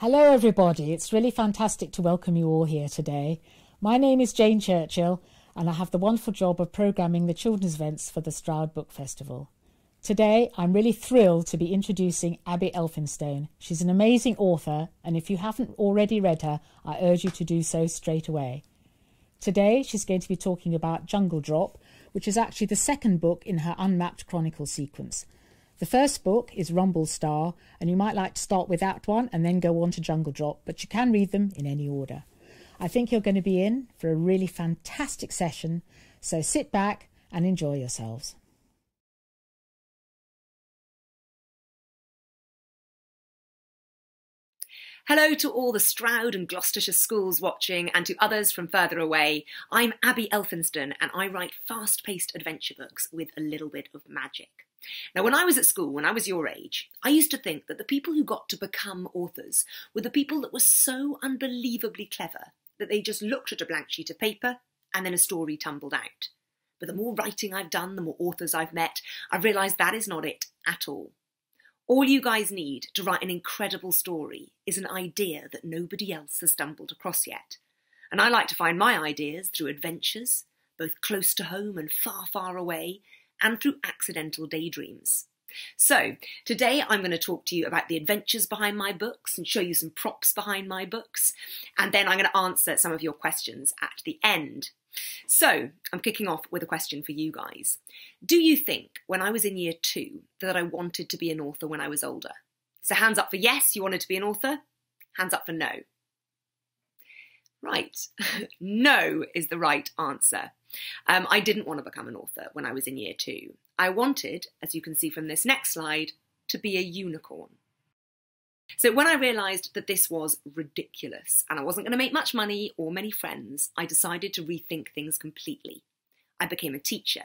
Hello, everybody. It's really fantastic to welcome you all here today. My name is Jane Churchill, and I have the wonderful job of programming the children's events for the Stroud Book Festival. Today, I'm really thrilled to be introducing Abi Elphinstone. She's an amazing author, and if you haven't already read her, I urge you to do so straight away. Today, she's going to be talking about Jungledrop, which is actually the second book in her Unmapped Chronicle sequence. The first book is Rumblestar, and you might like to start with that one and then go on to Jungledrop, but you can read them in any order. I think you're going to be in for a really fantastic session, so sit back and enjoy yourselves. Hello to all the Stroud and Gloucestershire schools watching and to others from further away. I'm Abi Elphinstone and I write fast paced adventure books with a little bit of magic. Now, when I was at school, when I was your age, I used to think that the people who got to become authors were the people that were so unbelievably clever that they just looked at a blank sheet of paper and then a story tumbled out. But the more writing I've done, the more authors I've met, I've realised that is not it at all. All you guys need to write an incredible story is an idea that nobody else has stumbled across yet. And I like to find my ideas through adventures, both close to home and far, far away, and through accidental daydreams. So, today I'm going to talk to you about the adventures behind my books and show you some props behind my books, and then I'm going to answer some of your questions at the end. So, I'm kicking off with a question for you guys. Do you think when I was in year two that I wanted to be an author when I was older? So, hands up for yes, you wanted to be an author. Hands up for no. Right, no is the right answer. Um, I didn't want to become an author when I was in year two. I wanted, as you can see from this next slide, to be a unicorn. So when I realised that this was ridiculous and I wasn't going to make much money or many friends, I decided to rethink things completely. I became a teacher.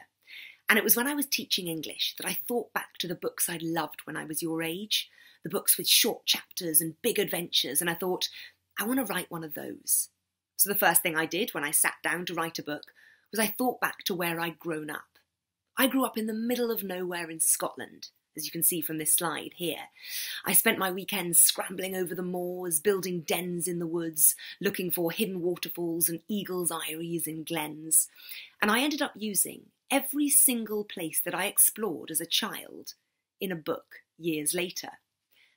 And it was when I was teaching English that I thought back to the books I loved when I was your age, the books with short chapters and big adventures, and I thought, I want to write one of those. So the first thing I did when I sat down to write a book was I thought back to where I'd grown up. I grew up in the middle of nowhere in Scotland, as you can see from this slide here. I spent my weekends scrambling over the moors, building dens in the woods, looking for hidden waterfalls and eagles' eyries in glens. And I ended up using every single place that I explored as a child in a book years later.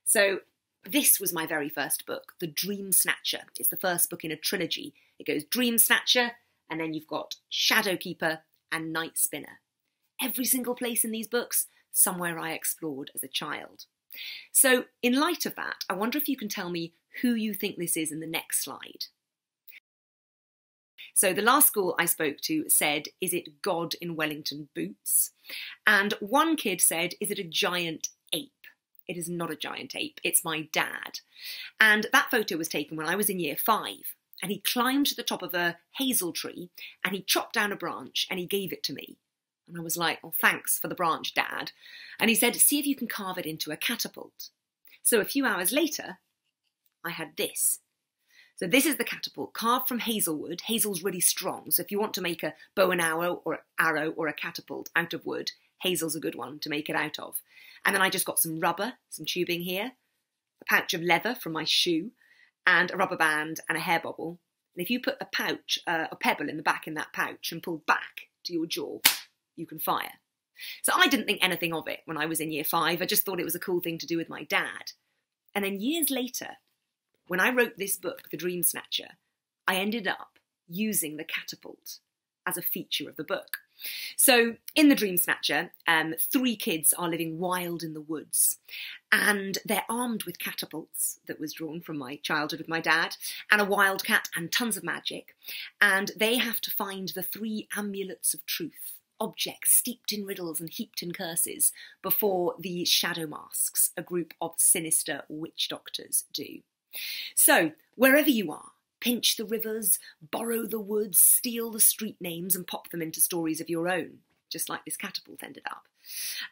So this was my very first book, The Dream Snatcher. It's the first book in a trilogy. It goes Dream Snatcher, and then you've got Shadowkeeper and Night Spinner. Every single place in these books, somewhere I explored as a child. So, in light of that, I wonder if you can tell me who you think this is in the next slide. So, the last school I spoke to said, Is it God in Wellington boots? And one kid said, Is it a giant? It is not a giant ape, it's my dad. And that photo was taken when I was in year five and he climbed to the top of a hazel tree and he chopped down a branch and he gave it to me. And I was like, well, thanks for the branch, Dad. And he said, see if you can carve it into a catapult. So a few hours later, I had this. So this is the catapult, carved from hazel wood. Hazel's really strong, so if you want to make a bow and arrow or arrow or a catapult out of wood, hazel's a good one to make it out of. And then I just got some rubber, some tubing here, a pouch of leather from my shoe, and a rubber band and a hair bobble. And if you put a pouch, uh, a pebble in the back in that pouch and pull back to your jaw, you can fire. So I didn't think anything of it when I was in year five. I just thought it was a cool thing to do with my dad. And then years later, when I wrote this book, The Dream Snatcher, I ended up using the catapult as a feature of the book. So, in The Dream Snatcher, um, three kids are living wild in the woods, and they're armed with catapults that was drawn from my childhood with my dad, and a wildcat, and tons of magic. And they have to find the three amulets of truth, objects steeped in riddles and heaped in curses, before the Shadow Masks, a group of sinister witch doctors, do. So, wherever you are, pinch the rivers, borrow the woods, steal the street names, and pop them into stories of your own, just like this catapult ended up.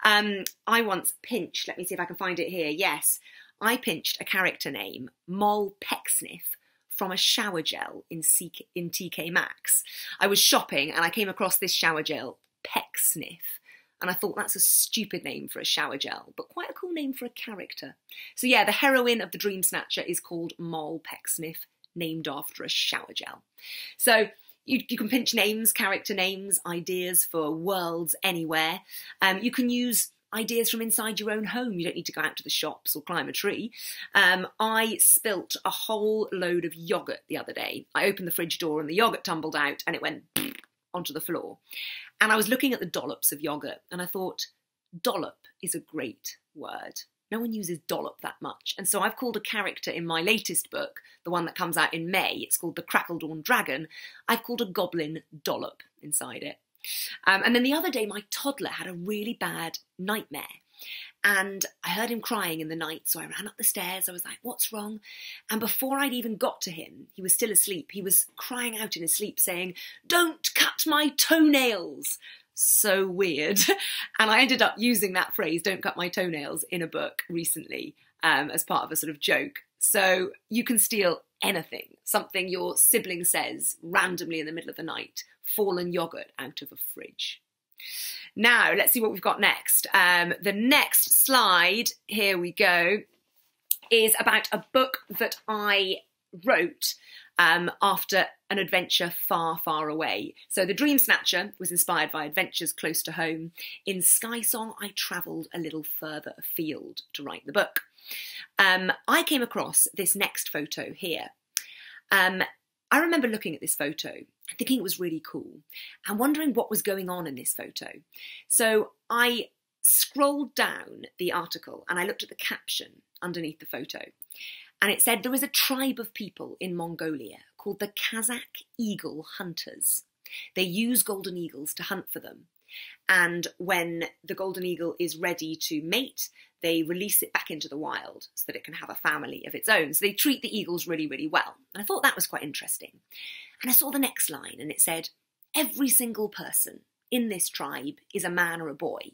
Um, I once pinched, let me see if I can find it here. Yes, I pinched a character name, Moll Pecksniff, from a shower gel in, CK, in TK Maxx. I was shopping and I came across this shower gel, Pecksniff. And I thought that's a stupid name for a shower gel, but quite a cool name for a character. So yeah, the heroine of the Dream Snatcher is called Moll Pecksniff, named after a shower gel. So you, you, can pinch names, character names, ideas for worlds anywhere. Um, you can use ideas from inside your own home. You don't need to go out to the shops or climb a tree. Um, I spilt a whole load of yogurt the other day. I opened the fridge door and the yogurt tumbled out and it went onto the floor. And I was looking at the dollops of yogurt and I thought, dollop is a great word. No one uses dollop that much. And so I've called a character in my latest book, the one that comes out in May, it's called The Crackledawn Dragon, I've called a goblin dollop inside it. Um, and then the other day, my toddler had a really bad nightmare. And I heard him crying in the night, so I ran up the stairs. I was like, What's wrong? And before I'd even got to him, he was still asleep. He was crying out in his sleep, saying, Don't cut my toenails! So weird. And I ended up using that phrase, Don't cut my toenails, in a book recently um, as part of a sort of joke. So you can steal anything, something your sibling says randomly in the middle of the night, fallen yogurt out of a fridge. Now, let's see what we've got next. Um, the next slide, here we go, is about a book that I wrote um, after an adventure far, far away. So, The Dream Snatcher was inspired by adventures close to home. In Sky Song, I travelled a little further afield to write the book. Um, I came across this next photo here. Um, I remember looking at this photo thinking it was really cool and wondering what was going on in this photo. So I scrolled down the article and I looked at the caption underneath the photo. And it said there is a tribe of people in Mongolia called the Kazakh Eagle Hunters. They use golden eagles to hunt for them. And when the golden eagle is ready to mate, they release it back into the wild so that it can have a family of its own. So they treat the eagles really, really well. And I thought that was quite interesting. And I saw the next line and it said, Every single person in this tribe is a man or a boy.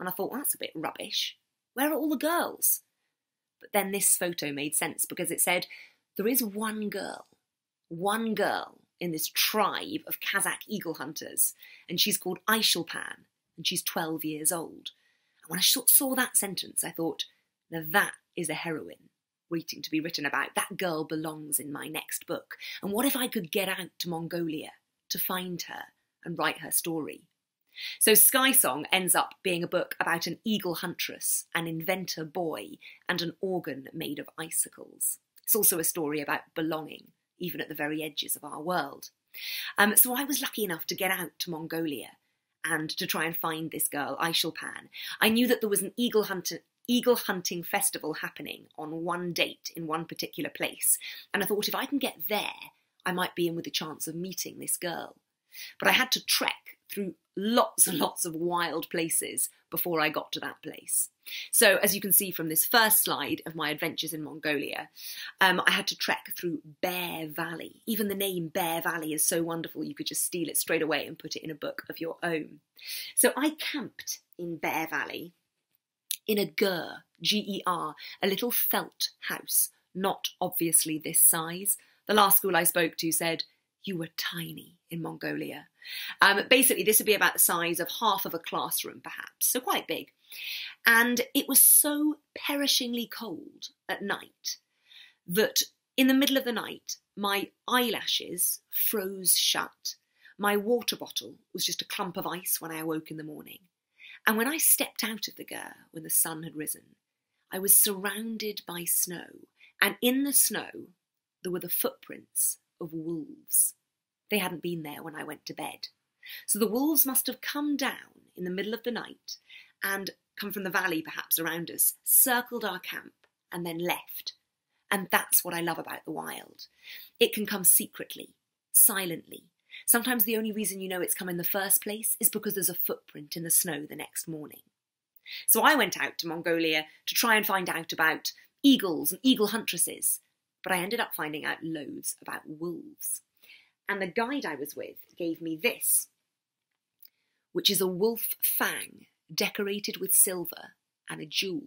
And I thought, well, that's a bit rubbish. Where are all the girls? But then this photo made sense because it said, There is one girl, one girl in this tribe of Kazakh eagle hunters, and she's called Aishulpan, and she's 12 years old. And when I saw that sentence, I thought, now that is a heroine waiting to be written about. That girl belongs in my next book. And what if I could get out to Mongolia to find her and write her story? So Sky Song ends up being a book about an eagle huntress, an inventor boy, and an organ made of icicles. It's also a story about belonging, even at the very edges of our world. Um, so I was lucky enough to get out to Mongolia and to try and find this girl, Aishulpan. I knew that there was an eagle hunter eagle hunting festival happening on one date in one particular place, and I thought if I can get there, I might be in with a chance of meeting this girl. But I had to trek through lots and lots of wild places before I got to that place. So, as you can see from this first slide of my adventures in Mongolia, um, I had to trek through Bear Valley. Even the name Bear Valley is so wonderful, you could just steal it straight away and put it in a book of your own. So, I camped in Bear Valley in a ger, G E R, a little felt house, not obviously this size. The last school I spoke to said, You were tiny in Mongolia. Um, basically, this would be about the size of half of a classroom, perhaps, so quite big. And it was so perishingly cold at night that in the middle of the night, my eyelashes froze shut. My water bottle was just a clump of ice when I awoke in the morning. And when I stepped out of the ger when the sun had risen, I was surrounded by snow, and in the snow there were the footprints of wolves. They hadn't been there when I went to bed. So the wolves must have come down in the middle of the night and come from the valley perhaps around us, circled our camp, and then left. And that's what I love about the wild. It can come secretly, silently. Sometimes the only reason you know it's come in the first place is because there's a footprint in the snow the next morning. So I went out to Mongolia to try and find out about eagles and eagle huntresses, but I ended up finding out loads about wolves. And the guide I was with gave me this, which is a wolf fang decorated with silver and a jewel.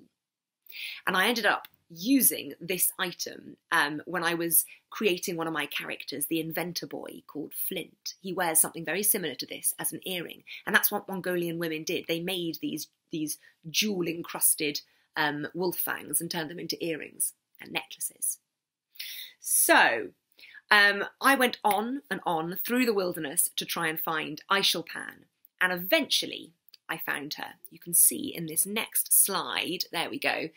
And I ended up using this item um, when I was creating one of my characters, the inventor boy called Flint. He wears something very similar to this as an earring, and that's what Mongolian women did. They made these these jewel encrusted um, wolf fangs and turned them into earrings and necklaces. So um, I went on and on through the wilderness to try and find Aishulpan, and eventually I found her. You can see in this next slide, there we go,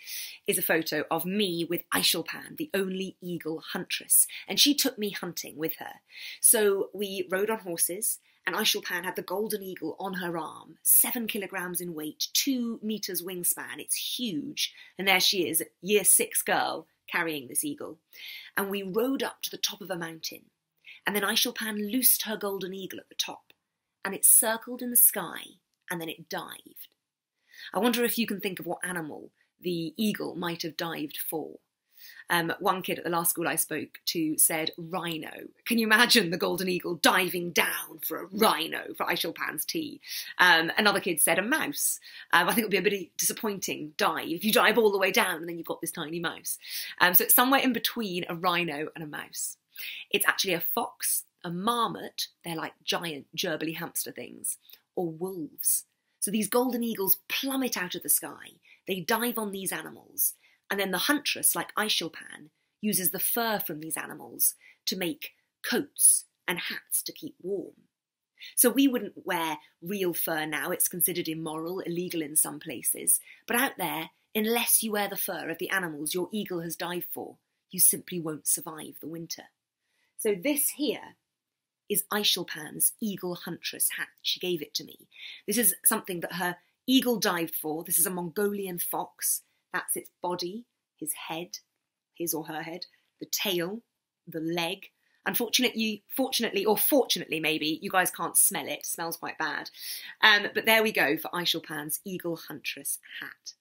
is a photo of me with Aishulpan, the only eagle huntress, and she took me hunting with her. So we rode on horses, and Aishulpan had the golden eagle on her arm, seven kilograms in weight, two meters wingspan. It's huge. And there she is, year six girl, carrying this eagle. And we rode up to the top of a mountain. And then Aishulpan loosed her golden eagle at the top. And it circled in the sky, and then it dived. I wonder if you can think of what animal the eagle might have dived for. Um, one kid at the last school I spoke to said rhino. Can you imagine the golden eagle diving down for a rhino for Aishulpan's tea? Um, another kid said a mouse. Um, I think it would be a bit disappointing dive if you dive all the way down and then you've got this tiny mouse. Um, so it's somewhere in between a rhino and a mouse. It's actually a fox, a marmot, they're like giant gerbily hamster things, or wolves. So these golden eagles plummet out of the sky. They dive on these animals and then the huntress, like Aishulpan, uses the fur from these animals to make coats and hats to keep warm. So we wouldn't wear real fur now, it's considered immoral, illegal in some places. But out there, unless you wear the fur of the animals your eagle has dived for, you simply won't survive the winter. So this here is Aishulpan's eagle huntress hat. She gave it to me. This is something that her eagle dived for. This is a Mongolian fox. That's its body, his head, his or her head, the tail, the leg. Unfortunately, fortunately, or fortunately, maybe you guys can't smell it. it smells quite bad. Um, but there we go for Aishulpan's Eagle Huntress hat.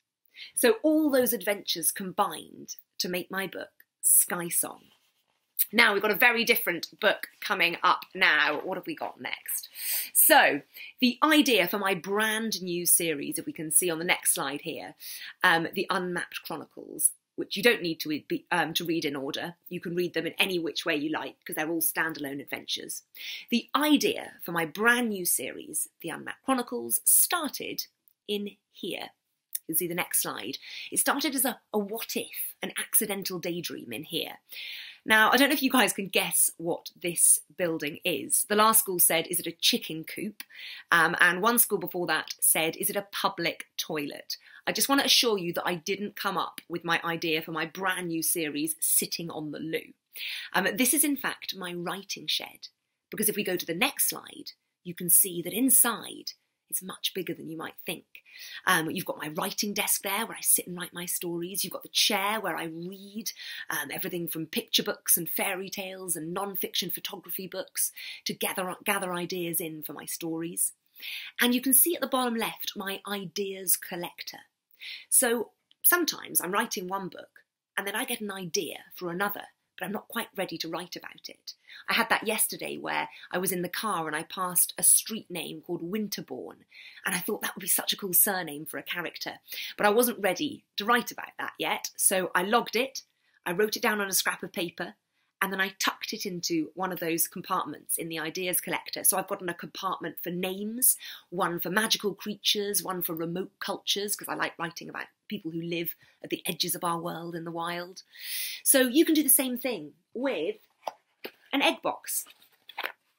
So all those adventures combined to make my book Sky Song. Now we've got a very different book coming up now. What have we got next? So the idea for my brand new series, if we can see on the next slide here, um, the Unmapped Chronicles, which you don't need to, be, um, to read in order. You can read them in any which way you like because they're all standalone adventures. The idea for my brand new series, The Unmapped Chronicles, started in here. You can see the next slide. It started as a, a what if, an accidental daydream in here. Now, I don't know if you guys can guess what this building is. The last school said, is it a chicken coop? Um, and one school before that said, is it a public toilet? I just want to assure you that I didn't come up with my idea for my brand new series, Sitting on the Loo. Um, this is in fact my writing shed, because if we go to the next slide, you can see that inside it's much bigger than you might think. Um, you've got my writing desk there where I sit and write my stories. You've got the chair where I read um, everything from picture books and fairy tales and non-fiction photography books to gather, gather ideas in for my stories. And you can see at the bottom left my ideas collector. So sometimes I'm writing one book and then I get an idea for another but I'm not quite ready to write about it. I had that yesterday where I was in the car and I passed a street name called Winterbourne, and I thought that would be such a cool surname for a character, but I wasn't ready to write about that yet, so I logged it, I wrote it down on a scrap of paper, and then I tucked it into one of those compartments in the ideas collector. So I've gotten a compartment for names, one for magical creatures, one for remote cultures, because I like writing about people who live at the edges of our world in the wild. So you can do the same thing with an egg box.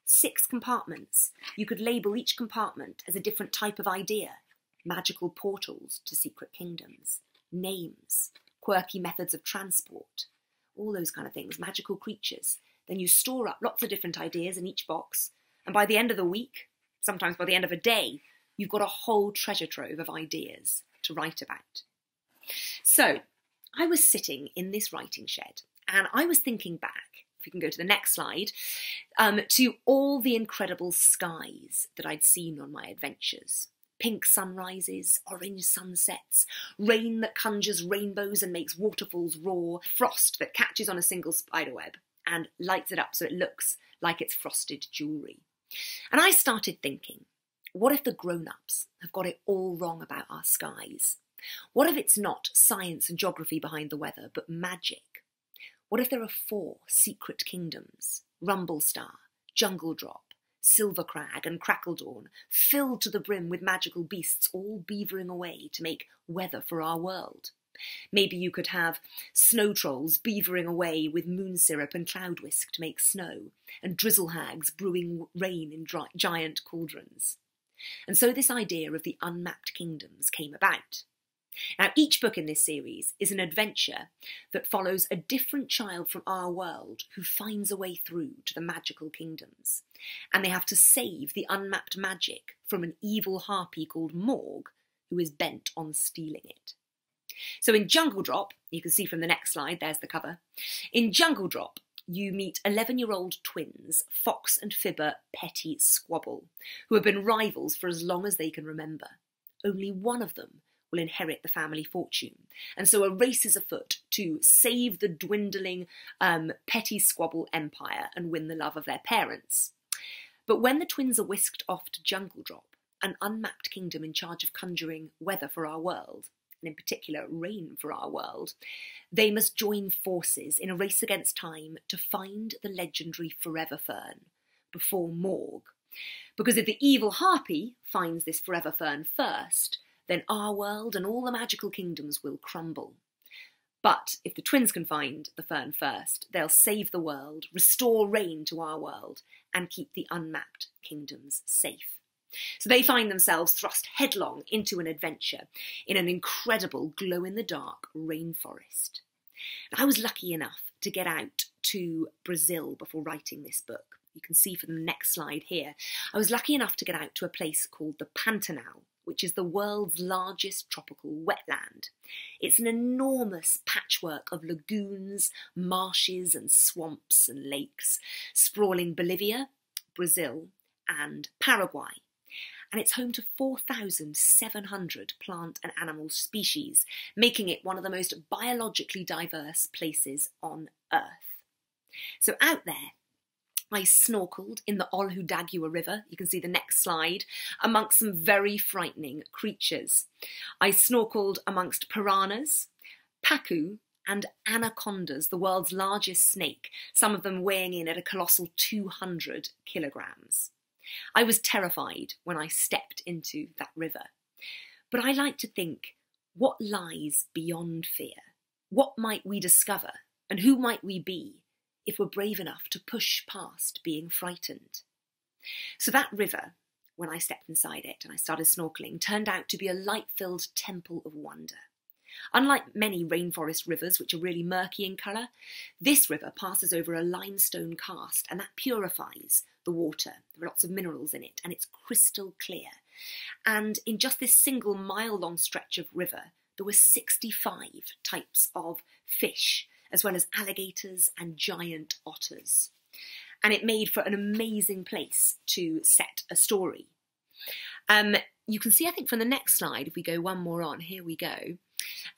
Six compartments. You could label each compartment as a different type of idea. Magical portals to secret kingdoms, names, quirky methods of transport, all those kind of things, magical creatures. Then you store up lots of different ideas in each box, and by the end of the week, sometimes by the end of a day, you've got a whole treasure trove of ideas to write about. So I was sitting in this writing shed and I was thinking back, if we can go to the next slide, um, to all the incredible skies that I'd seen on my adventures. Pink sunrises, orange sunsets, rain that conjures rainbows and makes waterfalls roar, frost that catches on a single spiderweb and lights it up so it looks like it's frosted jewellery. And I started thinking, what if the grown ups have got it all wrong about our skies? What if it's not science and geography behind the weather, but magic? What if there are four secret kingdoms Rumblestar, Jungledrop, Silvercrag, and Crackledawn, filled to the brim with magical beasts all beavering away to make weather for our world? Maybe you could have snow trolls beavering away with moon syrup and cloud whisk to make snow, and drizzle hags brewing rain in giant cauldrons. And so this idea of the unmapped kingdoms came about. Now, each book in this series is an adventure that follows a different child from our world who finds a way through to the magical kingdoms. And they have to save the unmapped magic from an evil harpy called Morg, who is bent on stealing it. So in Jungledrop, you can see from the next slide, there's the cover. In Jungledrop, you meet 11 year old twins, Fox and Fibber Petty Squabble, who have been rivals for as long as they can remember. Only one of them will inherit the family fortune. And so a race is afoot to save the dwindling um, Petty Squabble empire and win the love of their parents. But when the twins are whisked off to Jungledrop, an unmapped kingdom in charge of conjuring weather for our world, and in particular rain for our world, they must join forces in a race against time to find the legendary Forever Fern before Morg. Because if the evil harpy finds this Forever Fern first, then our world and all the magical kingdoms will crumble. But if the twins can find the fern first, they'll save the world, restore rain to our world, and keep the unmapped kingdoms safe. So they find themselves thrust headlong into an adventure in an incredible glow in the dark rainforest. I was lucky enough to get out to Brazil before writing this book. You can see from the next slide here. I was lucky enough to get out to a place called the Pantanal, which is the world's largest tropical wetland. It's an enormous patchwork of lagoons, marshes, and swamps and lakes, sprawling Bolivia, Brazil, and Paraguay and it's home to 4,700 plant and animal species, making it one of the most biologically diverse places on Earth. So, out there, I snorkeled in the Olho d'Água River, you can see the next slide, amongst some very frightening creatures. I snorkeled amongst piranhas, pacu, and anacondas, the world's largest snake, some of them weighing in at a colossal 200 kilograms. I was terrified when I stepped into that river. But I like to think what lies beyond fear? What might we discover? And who might we be if we're brave enough to push past being frightened? So that river, when I stepped inside it and I started snorkeling, turned out to be a light filled temple of wonder. Unlike many rainforest rivers, which are really murky in colour, this river passes over a limestone karst and that purifies the water. There are lots of minerals in it and it's crystal clear. And in just this single mile long stretch of river, there were 65 types of fish, as well as alligators and giant otters. And it made for an amazing place to set a story. Um, you can see, I think, from the next slide, if we go one more on, here we go.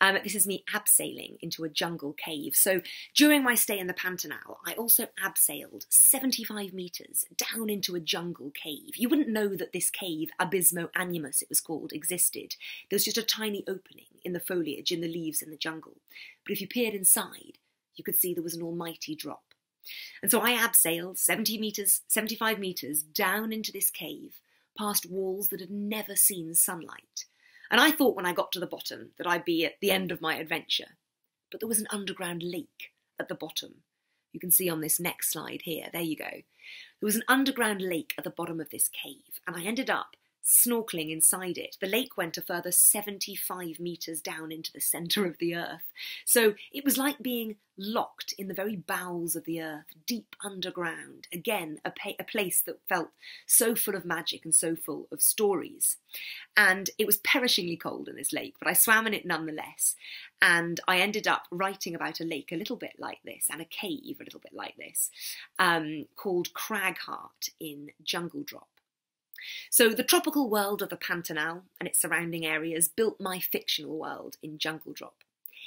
Um, this is me abseiling into a jungle cave. So during my stay in the Pantanal, I also abseiled 75 metres down into a jungle cave. You wouldn't know that this cave, Abismo Anhumas it was called, existed. There was just a tiny opening in the foliage, in the leaves in the jungle. But if you peered inside, you could see there was an almighty drop. And so I abseiled 70 metres, 75 metres down into this cave, past walls that had never seen sunlight and I thought when I got to the bottom that I'd be at the end of my adventure. But there was an underground lake at the bottom. You can see on this next slide here. There you go. There was an underground lake at the bottom of this cave, and I ended up snorkeling inside it. The lake went a further 75 metres down into the centre of the earth. So it was like being locked in the very bowels of the earth, deep underground. Again, a, a place that felt so full of magic and so full of stories. And it was perishingly cold in this lake, but I swam in it nonetheless. And I ended up writing about a lake a little bit like this and a cave a little bit like this um, called Cragheart in Jungledrop. So, the tropical world of the Pantanal and its surrounding areas built my fictional world in Jungledrop.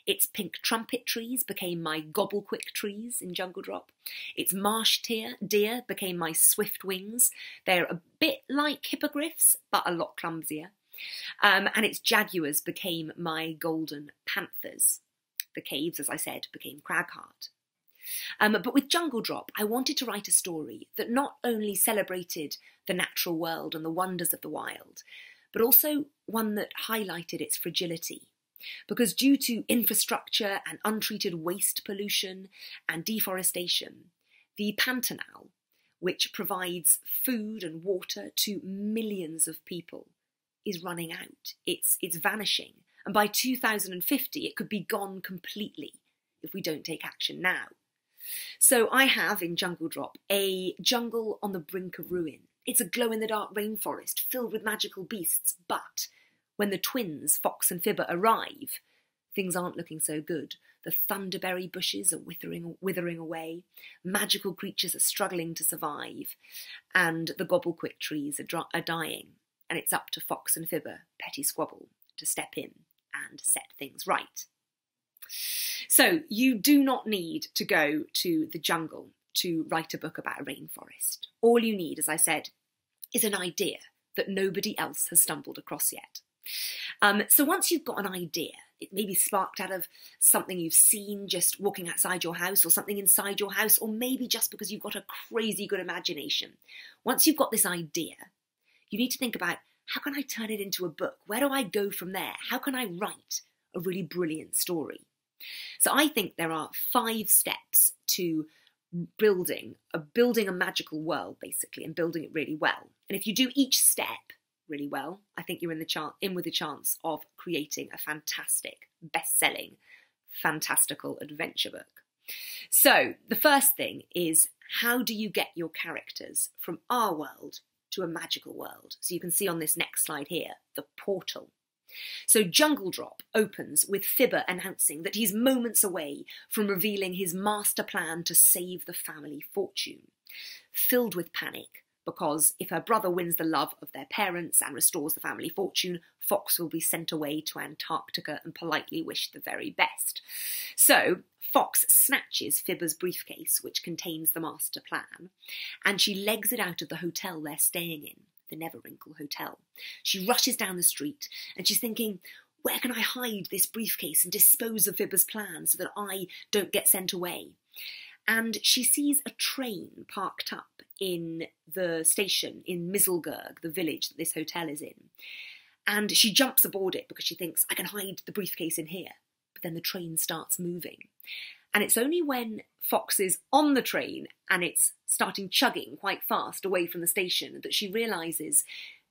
Its pink trumpet trees became my gobblequick trees in Jungledrop. Its marsh deer, deer became my swift wings. They're a bit like hippogriffs, but a lot clumsier. Um, and its jaguars became my golden panthers. The caves, as I said, became Cragheart. Um, but with Jungledrop, I wanted to write a story that not only celebrated the natural world and the wonders of the wild, but also one that highlighted its fragility. Because due to infrastructure and untreated waste pollution and deforestation, the Pantanal, which provides food and water to millions of people, is running out. It's, it's vanishing. And by 2050, it could be gone completely if we don't take action now. So I have in Jungledrop a jungle on the brink of ruin. It's a glow in the dark rainforest filled with magical beasts, but when the twins, Fox and Fibber, arrive, things aren't looking so good. The thunderberry bushes are withering, withering away, magical creatures are struggling to survive, and the gobblequick trees are, are dying. And it's up to Fox and Fibber, Petty Squabble, to step in and set things right. So you do not need to go to the jungle to write a book about a rainforest. All you need, as I said, is an idea that nobody else has stumbled across yet. Um, so once you've got an idea, it may be sparked out of something you've seen just walking outside your house or something inside your house, or maybe just because you've got a crazy good imagination. Once you've got this idea, you need to think about how can I turn it into a book? Where do I go from there? How can I write a really brilliant story? So I think there are five steps to building a building a magical world basically and building it really well. And if you do each step really well, I think you're in the chance in with a chance of creating a fantastic, best-selling, fantastical adventure book. So, the first thing is how do you get your characters from our world to a magical world? So you can see on this next slide here, the portal. So Jungledrop opens with Fibber announcing that he's moments away from revealing his master plan to save the family fortune. Filled with panic, because if her brother wins the love of their parents and restores the family fortune, Fox will be sent away to Antarctica and politely wish the very best. So Fox snatches Fibber's briefcase, which contains the master plan, and she legs it out of the hotel they're staying in the Neverwrinkle Hotel. She rushes down the street and she's thinking, where can I hide this briefcase and dispose of Fibber's plan so that I don't get sent away? And she sees a train parked up in the station in Mizzlegurg, the village that this hotel is in. And she jumps aboard it because she thinks, I can hide the briefcase in here. But then the train starts moving. And it's only when Fox is on the train and it's starting chugging quite fast away from the station that she realises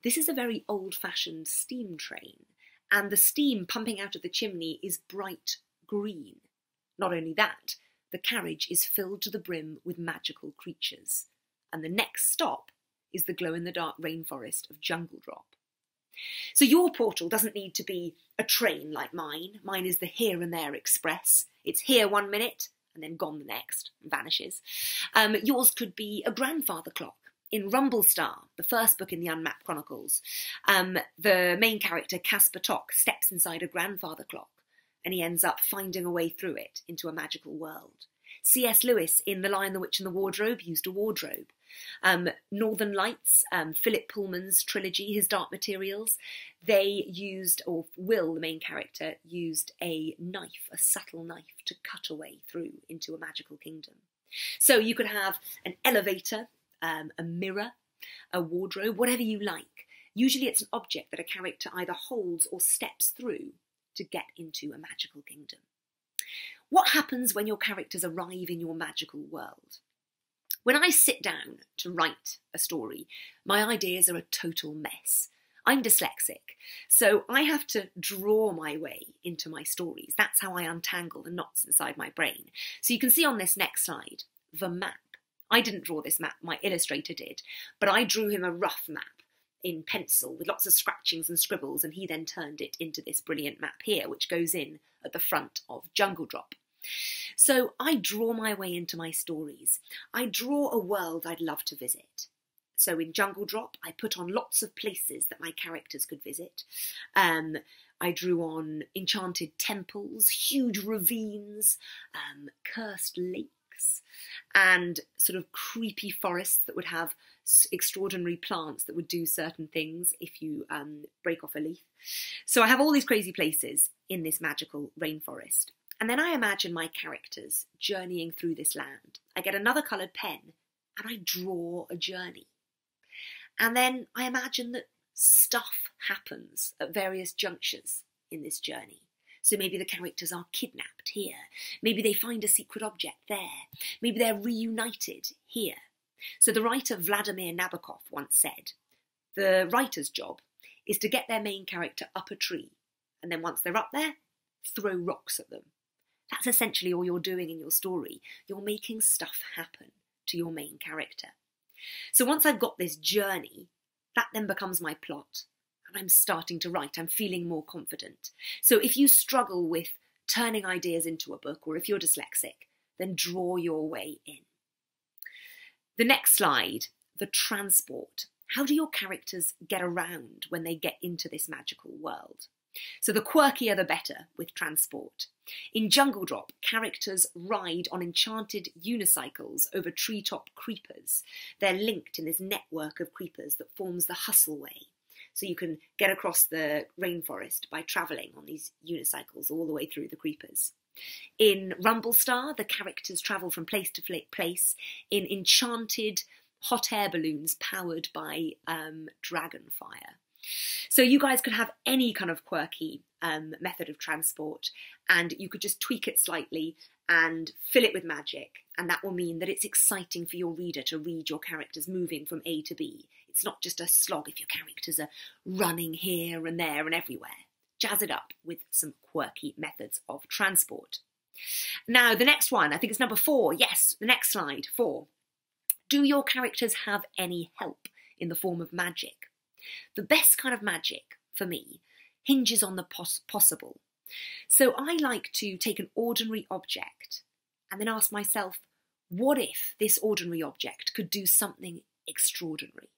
this is a very old fashioned steam train. And the steam pumping out of the chimney is bright green. Not only that, the carriage is filled to the brim with magical creatures. And the next stop is the glow in the dark rainforest of Jungledrop. So your portal doesn't need to be a train like mine. Mine is the here and there express. It's here one minute and then gone the next, vanishes. Um, yours could be a grandfather clock. In Rumblestar, the first book in the Unmapped Chronicles, um, the main character, Casper Tock, steps inside a grandfather clock and he ends up finding a way through it into a magical world. C.S. Lewis in The Lion, the Witch, and the Wardrobe used a wardrobe. Um, Northern Lights, um, Philip Pullman's trilogy, his Dark Materials, they used, or Will, the main character, used a knife, a subtle knife, to cut a way through into a magical kingdom. So you could have an elevator, um, a mirror, a wardrobe, whatever you like. Usually it's an object that a character either holds or steps through to get into a magical kingdom. What happens when your characters arrive in your magical world? When I sit down to write a story, my ideas are a total mess. I'm dyslexic, so I have to draw my way into my stories. That's how I untangle the knots inside my brain. So you can see on this next slide the map. I didn't draw this map, my illustrator did, but I drew him a rough map in pencil with lots of scratchings and scribbles, and he then turned it into this brilliant map here, which goes in at the front of Jungledrop. So I draw my way into my stories. I draw a world I'd love to visit. So in Jungledrop, I put on lots of places that my characters could visit. Um, I drew on enchanted temples, huge ravines, um, cursed lakes, and sort of creepy forests that would have extraordinary plants that would do certain things if you um, break off a leaf. So I have all these crazy places in this magical rainforest. And then I imagine my characters journeying through this land. I get another coloured pen and I draw a journey. And then I imagine that stuff happens at various junctures in this journey. So maybe the characters are kidnapped here. Maybe they find a secret object there. Maybe they're reunited here. So the writer Vladimir Nabokov once said, the writer's job is to get their main character up a tree, and then once they're up there, throw rocks at them. That's essentially all you're doing in your story. You're making stuff happen to your main character. So once I've got this journey, that then becomes my plot. And I'm starting to write. I'm feeling more confident. So if you struggle with turning ideas into a book, or if you're dyslexic, then draw your way in. The next slide, the transport. How do your characters get around when they get into this magical world? So the quirkier the better with transport. In Jungledrop, characters ride on enchanted unicycles over treetop creepers. They're linked in this network of creepers that forms the Hustleway. So you can get across the rainforest by travelling on these unicycles all the way through the creepers. In Rumblestar, the characters travel from place to place in enchanted hot air balloons powered by um, dragon fire. So you guys could have any kind of quirky um, method of transport and you could just tweak it slightly and fill it with magic. And that will mean that it's exciting for your reader to read your characters moving from A to B. It's not just a slog if your characters are running here and there and everywhere. Jazz it up with some quirky methods of transport. Now, the next one, I think it's number four. Yes, the next slide, four. Do your characters have any help in the form of magic? The best kind of magic, for me, hinges on the pos- possible. So I like to take an ordinary object and then ask myself, what if this ordinary object could do something extraordinary?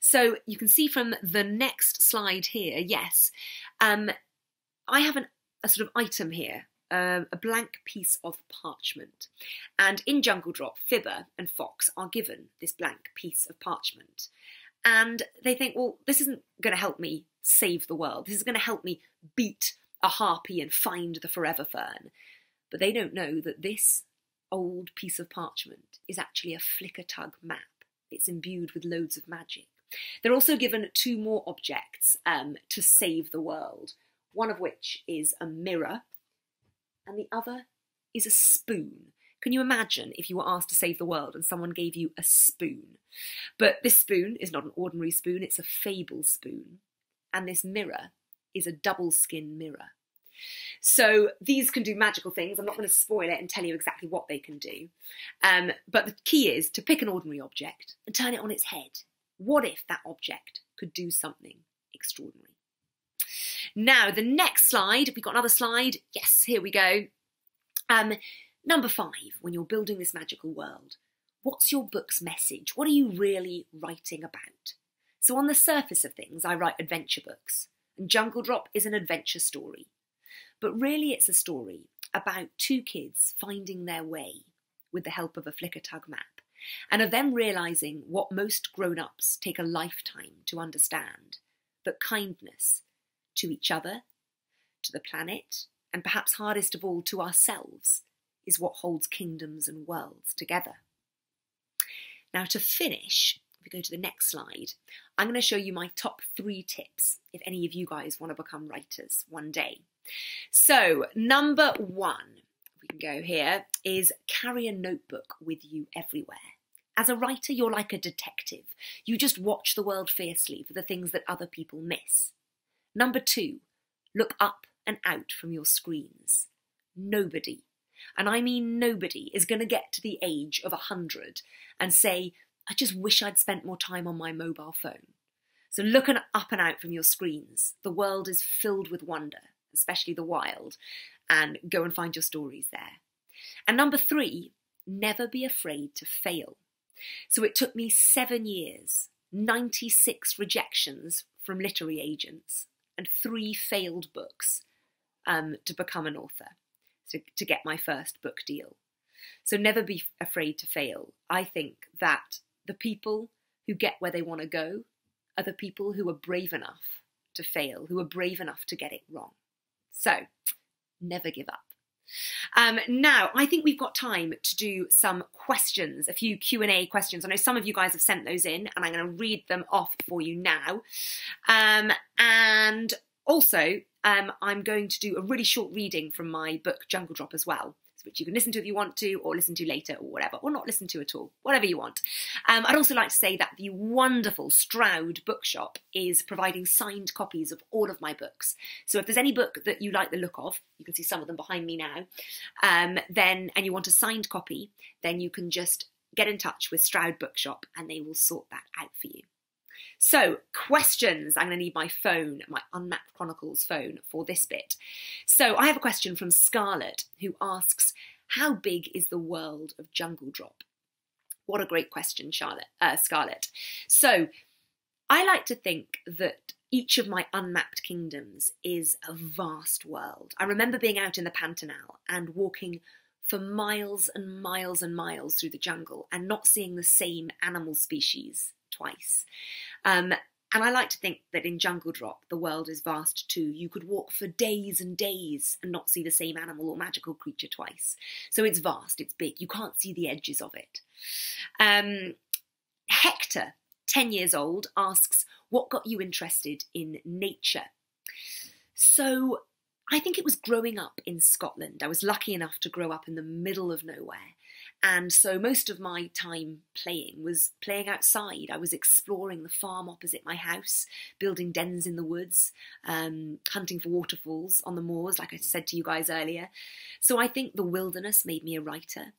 So you can see from the next slide here, yes, um, I have an, a sort of item here, um, a blank piece of parchment. And in Jungledrop, Fibber and Fox are given this blank piece of parchment. And they think, well, this isn't going to help me save the world. This is going to help me beat a harpy and find the forever fern. But they don't know that this old piece of parchment is actually a Flickertug map. It's imbued with loads of magic. They're also given two more objects um, to save the world, one of which is a mirror, and the other is a spoon. Can you imagine if you were asked to save the world and someone gave you a spoon? But this spoon is not an ordinary spoon, it's a fable spoon. And this mirror is a double skin mirror. So these can do magical things. I'm not going to spoil it and tell you exactly what they can do. Um, but the key is to pick an ordinary object and turn it on its head. What if that object could do something extraordinary? Now, the next slide, we've got another slide. Yes, here we go. Um, number five, when you're building this magical world, what's your book's message? What are you really writing about? So, on the surface of things, I write adventure books, and Jungledrop is an adventure story. But really, it's a story about two kids finding their way with the help of a Flickertug map, and of them realising what most grown ups take a lifetime to understand that kindness to each other, to the planet, and perhaps hardest of all to ourselves, is what holds kingdoms and worlds together. Now, to finish, if we go to the next slide, I'm going to show you my top three tips if any of you guys want to become writers one day. So, number one, we can go here, is carry a notebook with you everywhere. As a writer, you're like a detective. You just watch the world fiercely for the things that other people miss. Number two, look up and out from your screens. Nobody, and I mean nobody, is going to get to the age of a hundred and say, I just wish I'd spent more time on my mobile phone. So look up and out from your screens. The world is filled with wonder, especially the wild, and go and find your stories there. And number three, never be afraid to fail. So it took me seven years, 96 rejections from literary agents, and three failed books um, to become an author, to, to get my first book deal. So never be afraid to fail. I think that the people who get where they want to go are the people who are brave enough to fail, who are brave enough to get it wrong. So never give up. Um, now, I think we've got time to do some questions, a few Q&A questions. I know some of you guys have sent those in and I'm going to read them off for you now. Um, and also, um, I'm going to do a really short reading from my book Jungledrop as well which you can listen to if you want to, or listen to later, or whatever, or not listen to at all, whatever you want. Um, I'd also like to say that the wonderful Stroud Bookshop is providing signed copies of all of my books. So if there's any book that you like the look of, you can see some of them behind me now, um, then and you want a signed copy, then you can just get in touch with Stroud Bookshop and they will sort that out for you. So, questions. I'm going to need my phone, my Unmapped Chronicles phone for this bit. So, I have a question from Scarlett who asks, How big is the world of Jungledrop? What a great question, Charlotte, uh, Scarlett. So, I like to think that each of my unmapped kingdoms is a vast world. I remember being out in the Pantanal and walking for miles and miles and miles through the jungle and not seeing the same animal species twice. Um, and I like to think that in Jungledrop, the world is vast too. You could walk for days and days and not see the same animal or magical creature twice. So it's vast, it's big. You can't see the edges of it. Um, Hector, 10 years old, asks, What got you interested in nature? So I think it was growing up in Scotland. I was lucky enough to grow up in the middle of nowhere. And so most of my time playing was playing outside. I was exploring the farm opposite my house, building dens in the woods, um, hunting for waterfalls on the moors, like I said to you guys earlier. So I think the wilderness made me a writer.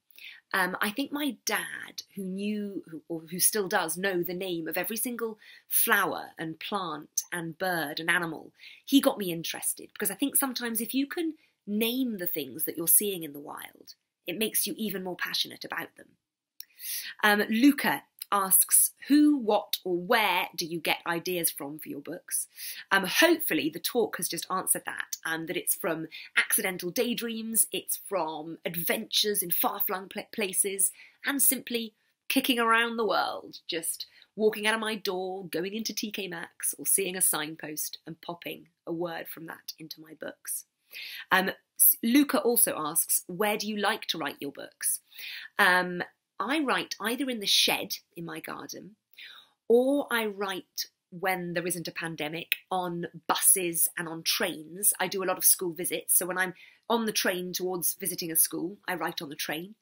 Um, I think my dad, who knew, who, or who still does, know the name of every single flower and plant and bird and animal, he got me interested because I think sometimes if you can name the things that you're seeing in the wild, it makes you even more passionate about them. Um, Luca asks, who, what, or where do you get ideas from for your books? Um, hopefully, the talk has just answered that, and um, that it's from accidental daydreams, it's from adventures in far flung places, and simply kicking around the world, just walking out of my door, going into TK Maxx, or seeing a signpost and popping a word from that into my books. Um, Luca also asks, where do you like to write your books? Um, I write either in the shed in my garden or I write when there isn't a pandemic on buses and on trains. I do a lot of school visits. So when I'm on the train towards visiting a school, I write on the train.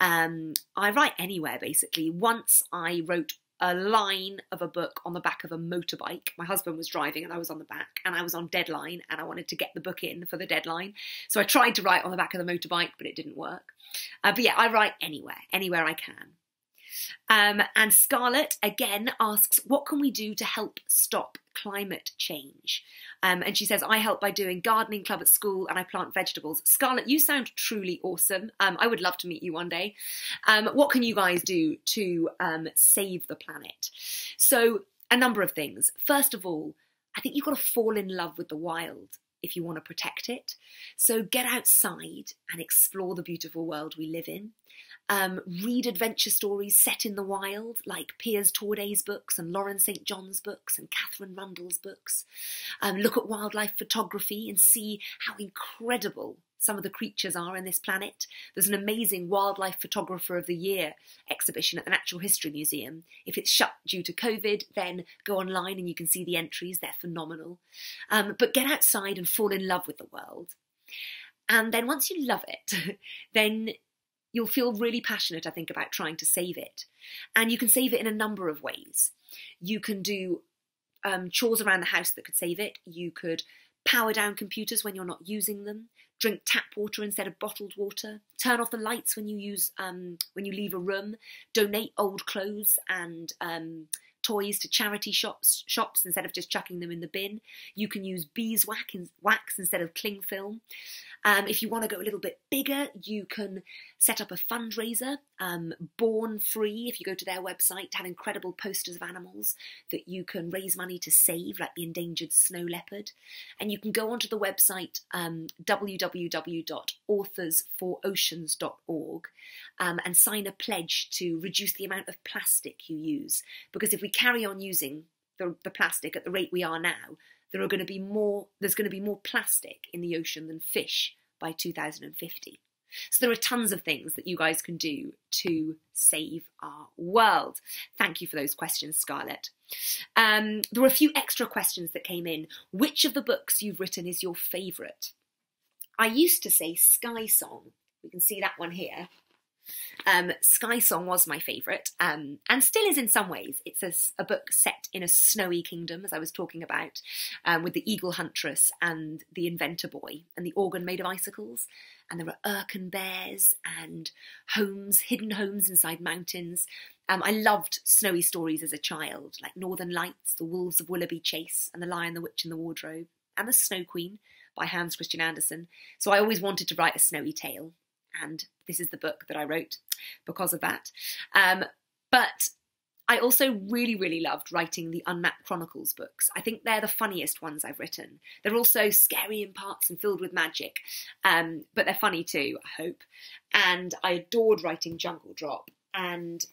Um, I write anywhere basically. Once I wrote a line of a book on the back of a motorbike. My husband was driving and I was on the back, and I was on deadline and I wanted to get the book in for the deadline. So I tried to write on the back of the motorbike, but it didn't work. Uh, but yeah, I write anywhere, anywhere I can. Um, and Scarlett again asks, what can we do to help stop climate change? Um, and she says, I help by doing gardening club at school and I plant vegetables. Scarlett, you sound truly awesome. Um, I would love to meet you one day. Um, what can you guys do to um, save the planet? So, a number of things. First of all, I think you've got to fall in love with the wild if you want to protect it. So get outside and explore the beautiful world we live in. Um, read adventure stories set in the wild, like Piers Torday's books and Lauren St. John's books and Katherine Rundell's books. Um, look at wildlife photography and see how incredible some of the creatures are in this planet. There's an amazing Wildlife Photographer of the Year exhibition at the Natural History Museum. If it's shut due to COVID, then go online and you can see the entries. They're phenomenal. Um, but get outside and fall in love with the world. And then once you love it, then you'll feel really passionate, I think, about trying to save it. And you can save it in a number of ways. You can do um, chores around the house that could save it. You could power down computers when you're not using them. Drink tap water instead of bottled water. Turn off the lights when you use um, when you leave a room. Donate old clothes and um, toys to charity shops shops instead of just chucking them in the bin. You can use beeswax instead of cling film. Um, if you want to go a little bit bigger, you can set up a fundraiser, um, Born Free. If you go to their website, have incredible posters of animals that you can raise money to save, like the endangered snow leopard. And you can go onto the website um, www authorsforoceans.org um, and sign a pledge to reduce the amount of plastic you use. Because if we carry on using the, the plastic at the rate we are now, there are going to be more. There's going to be more plastic in the ocean than fish by 2050. So there are tons of things that you guys can do to save our world. Thank you for those questions, Scarlett. Um, there were a few extra questions that came in. Which of the books you've written is your favourite? I used to say Sky Song. We can see that one here. Um, Sky Song was my favourite, um, and still is in some ways. It's a, a, book set in a snowy kingdom, as I was talking about, um, with the eagle huntress and the inventor boy and the organ made of icicles. And there are Erkin bears and homes, hidden homes inside mountains. Um, I loved snowy stories as a child, like Northern Lights, The Wolves of Willoughby Chase, and The Lion, the Witch, and the Wardrobe, and The Snow Queen by Hans Christian Andersen. So I always wanted to write a snowy tale, and this is the book that I wrote because of that. Um, but I also really, really loved writing the Unmapped Chronicles books. I think they're the funniest ones I've written. They're also scary in parts and filled with magic, um, but they're funny too, I hope. And I adored writing Jungledrop and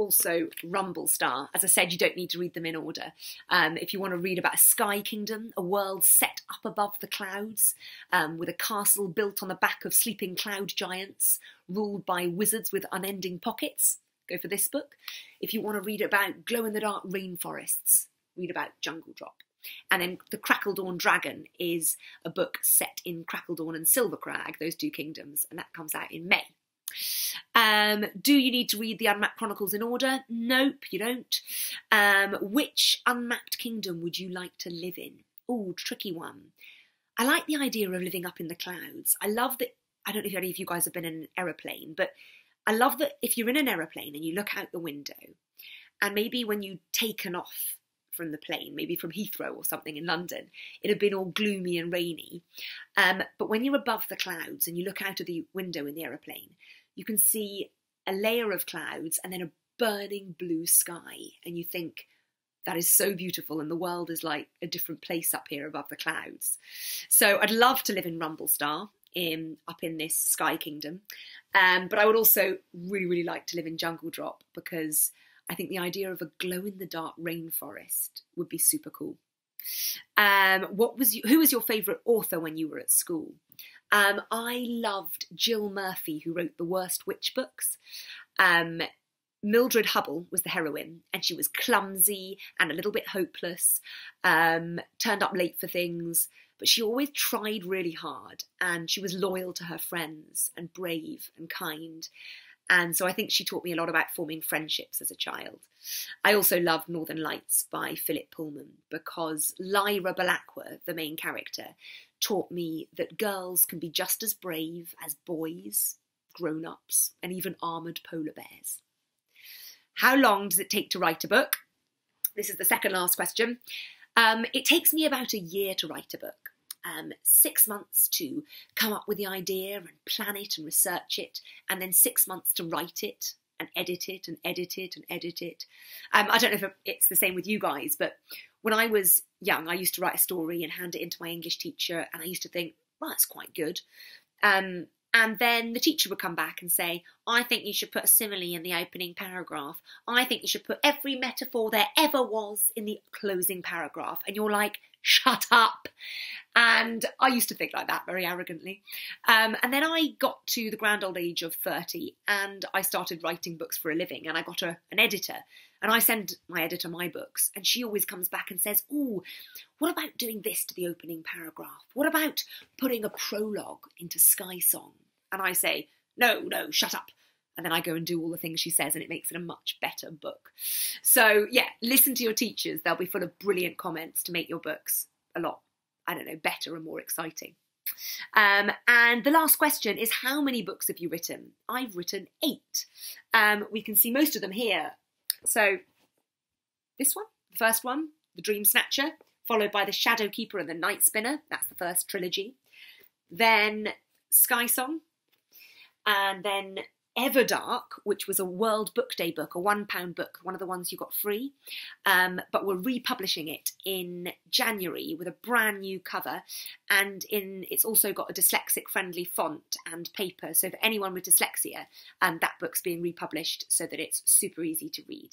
also Rumblestar. As I said, you don't need to read them in order. Um, if you want to read about a sky kingdom, a world set up above the clouds, um, with a castle built on the back of sleeping cloud giants, ruled by wizards with unending pockets, go for this book. If you want to read about glow in the dark rainforests, read about Jungledrop. And then The Crackledawn Dragon is a book set in Crackledawn and Silvercrag, those two kingdoms, and that comes out in May. Um, do you need to read the Unmapped Chronicles in order? Nope, you don't. Um, which unmapped kingdom would you like to live in? Oh, tricky one. I like the idea of living up in the clouds. I love that. I don't know if any of you guys have been in an aeroplane, but I love that if you're in an aeroplane and you look out the window, and maybe when you taken off from the plane, maybe from Heathrow or something in London, it had been all gloomy and rainy. Um, but when you're above the clouds and you look out of the window in the aeroplane, you can see a layer of clouds and then a burning blue sky, and you think, that is so beautiful, and the world is like a different place up here above the clouds. So I'd love to live in Rumblestar, in up in this sky kingdom, um, but I would also really, really like to live in Jungledrop because I think the idea of a glow in the dark rainforest would be super cool. Um, what was you, who was your favourite author when you were at school? Um, I loved Jill Murphy, who wrote the Worst Witch books. Um, Mildred Hubble was the heroine, and she was clumsy and a little bit hopeless, um, turned up late for things, but she always tried really hard, and she was loyal to her friends, and brave and kind. And so I think she taught me a lot about forming friendships as a child. I also loved Northern Lights by Philip Pullman because Lyra Belacqua, the main character, taught me that girls can be just as brave as boys, grown ups, and even armoured polar bears. How long does it take to write a book? This is the second last question. Um, it takes me about a year to write a book. Um, six months to come up with the idea and plan it and research it, and then six months to write it and edit it and edit it and edit it. Um, I don't know if it's the same with you guys, but when I was young, I used to write a story and hand it into my English teacher, and I used to think, well, that's quite good. Um, and then the teacher would come back and say, I think you should put a simile in the opening paragraph. I think you should put every metaphor there ever was in the closing paragraph. And you're like, shut up. And I used to think like that very arrogantly. Um, and then I got to the grand old age of 30 and I started writing books for a living and I got a, an editor. And I send my editor my books, and she always comes back and says, Oh, what about doing this to the opening paragraph? What about putting a prologue into Sky Song? And I say, No, no, shut up. And then I go and do all the things she says, and it makes it a much better book. So, yeah, listen to your teachers. They'll be full of brilliant comments to make your books a lot, I don't know, better and more exciting. Um, and the last question is How many books have you written? I've written eight. Um, we can see most of them here so, this one, the first one, The Dream Snatcher, followed by The Shadow Keeper and The Night Spinner. That's the first trilogy. Then Sky Song, and then Everdark, which was a World Book Day book, a one pound book, one of the ones you got free, um, but we're republishing it in January with a brand new cover, and in it's also got a dyslexic friendly font and paper. So for anyone with dyslexia, um, that book's being republished so that it's super easy to read.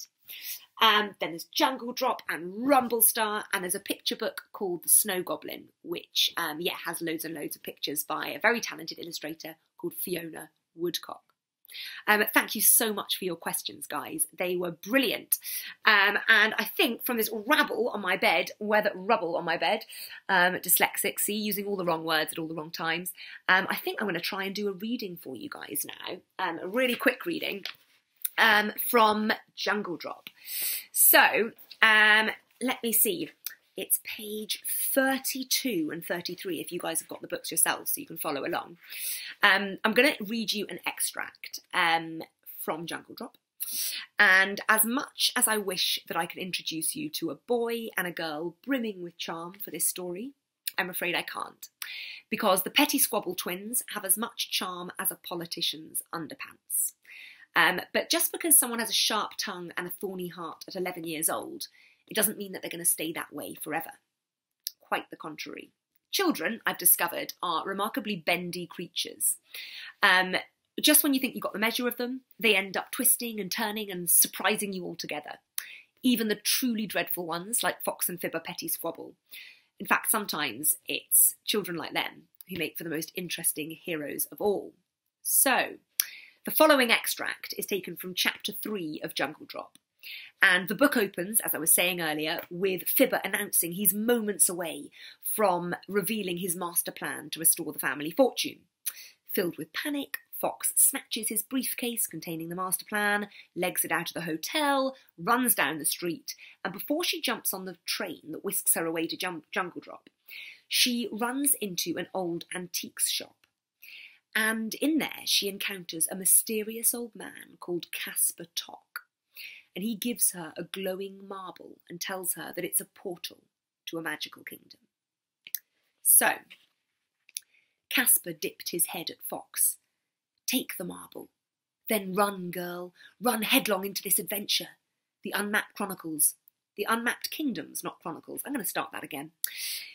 Um, then there's Jungledrop and Rumblestar, and there's a picture book called The Snow Goblin, which um, yeah has loads and loads of pictures by a very talented illustrator called Fiona Woodcock. Um, thank you so much for your questions, guys. They were brilliant. Um, and I think from this rabble on my bed, whether rubble on my bed, um, dyslexic, see, using all the wrong words at all the wrong times, um, I think I'm going to try and do a reading for you guys now. Um, a really quick reading um, from Jungledrop. So, let me see. It's page 32 and 33 if you guys have got the books yourselves so you can follow along. Um, I'm going to read you an extract um, from Jungledrop. And as much as I wish that I could introduce you to a boy and a girl brimming with charm for this story, I'm afraid I can't. Because the Petty Squabble twins have as much charm as a politician's underpants. Um, but just because someone has a sharp tongue and a thorny heart at 11 years old it doesn't mean that they're going to stay that way forever. Quite the contrary. Children, I've discovered, are remarkably bendy creatures. Um, just when you think you've got the measure of them, they end up twisting and turning and surprising you altogether. Even the truly dreadful ones, like Fox and Fibber Petty Squabble. In fact, sometimes it's children like them who make for the most interesting heroes of all. So, the following extract is taken from chapter 3 of Jungledrop. And the book opens, as I was saying earlier, with Fibber announcing he's moments away from revealing his master plan to restore the family fortune. Filled with panic, Fox snatches his briefcase containing the master plan, legs it out of the hotel, runs down the street, and before she jumps on the train that whisks her away to Jungledrop, she runs into an old antiques shop. And in there, she encounters a mysterious old man called Casper Tock and he gives her a glowing marble and tells her that it's a portal to a magical kingdom. So, Caspar dipped his head at Fox. Take the marble. Then run, girl, run headlong into this adventure. The Unmapped Chronicles. The Unmapped Kingdoms, not Chronicles. I'm going to start that again.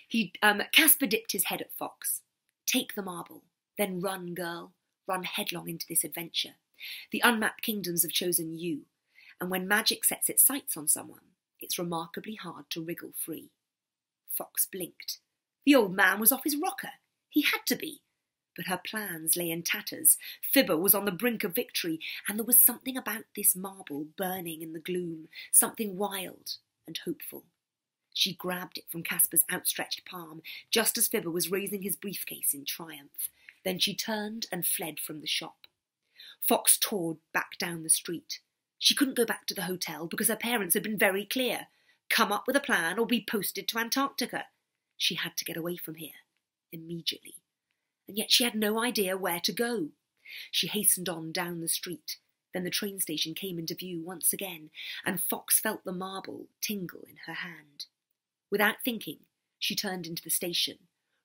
He, um, Caspar dipped his head at Fox. Take the marble. Then run, girl, run headlong into this adventure. The Unmapped Kingdoms have chosen you, and when magic sets its sights on someone, it's remarkably hard to wriggle free. Fox blinked. The old man was off his rocker. He had to be. But her plans lay in tatters. Fibber was on the brink of victory, and there was something about this marble burning in the gloom, something wild and hopeful. She grabbed it from Caspar's outstretched palm, just as Fibber was raising his briefcase in triumph. Then she turned and fled from the shop. Fox tore back down the street. She couldn't go back to the hotel because her parents had been very clear come up with a plan or be posted to Antarctica. She had to get away from here immediately. And yet she had no idea where to go. She hastened on down the street. Then the train station came into view once again, and Fox felt the marble tingle in her hand. Without thinking, she turned into the station,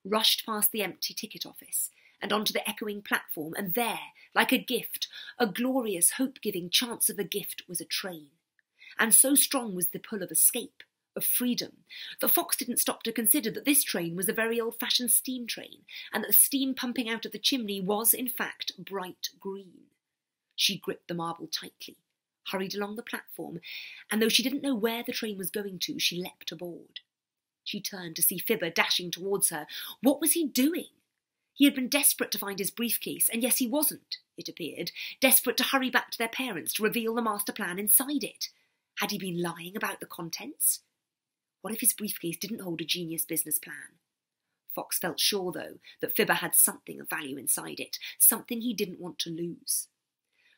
rushed past the empty ticket office, and onto the echoing platform, and there, like a gift, a glorious, hope giving chance of a gift, was a train. And so strong was the pull of escape, of freedom, that Fox didn't stop to consider that this train was a very old fashioned steam train, and that the steam pumping out of the chimney was, in fact, bright green. She gripped the marble tightly, hurried along the platform, and though she didn't know where the train was going to, she leapt aboard. She turned to see Fibber dashing towards her. What was he doing? He had been desperate to find his briefcase, and yes, he wasn't, it appeared, desperate to hurry back to their parents to reveal the master plan inside it. Had he been lying about the contents? What if his briefcase didn't hold a genius business plan? Fox felt sure, though, that Fibber had something of value inside it, something he didn't want to lose.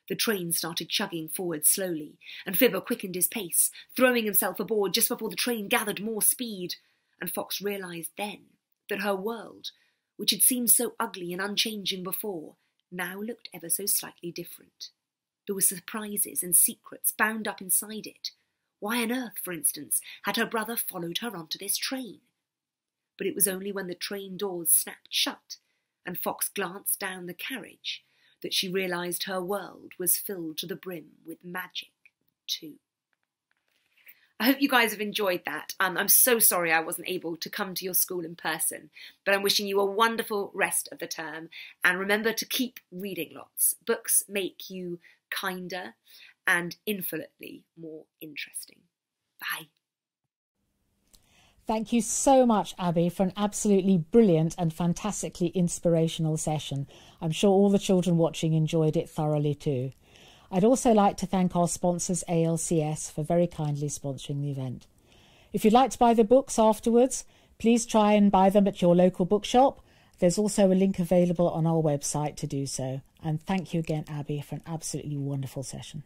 The train started chugging forward slowly, and Fibber quickened his pace, throwing himself aboard just before the train gathered more speed. And Fox realised then that her world which had seemed so ugly and unchanging before, now looked ever so slightly different. There were surprises and secrets bound up inside it. Why on earth, for instance, had her brother followed her onto this train? But it was only when the train doors snapped shut and Fox glanced down the carriage that she realised her world was filled to the brim with magic, too. I hope you guys have enjoyed that. Um, I'm so sorry I wasn't able to come to your school in person, but I'm wishing you a wonderful rest of the term. And remember to keep reading lots. Books make you kinder and infinitely more interesting. Bye. Thank you so much, Abi, for an absolutely brilliant and fantastically inspirational session. I'm sure all the children watching enjoyed it thoroughly too. I'd also like to thank our sponsors ALCS for very kindly sponsoring the event. If you'd like to buy the books afterwards, please try and buy them at your local bookshop. There's also a link available on our website to do so. And thank you again, Abi, for an absolutely wonderful session.